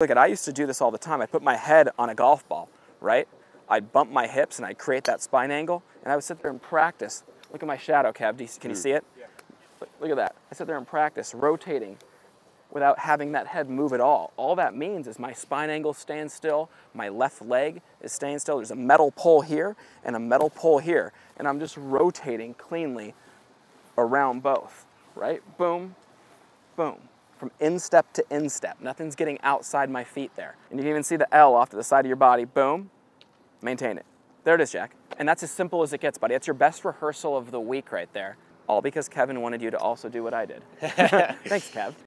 Look at, I used to do this all the time. I put my head on a golf ball, right? I'd bump my hips and I'd create that spine angle and I would sit there and practice. Look at my shadow, Kev. You, can you hmm. see it? Yeah. Look, look at that. I sit there and practice rotating without having that head move at all. All that means is my spine angle stands still, my left leg is staying still. There's a metal pole here and a metal pole here, and I'm just rotating cleanly around both, right? Boom, boom. From instep to instep. Nothing's getting outside my feet there. And you can even see the L off to the side of your body. Boom, maintain it. There it is, Jack. And that's as simple as it gets, buddy. It's your best rehearsal of the week right there. All because Kevin wanted you to also do what I did. Thanks, Kev.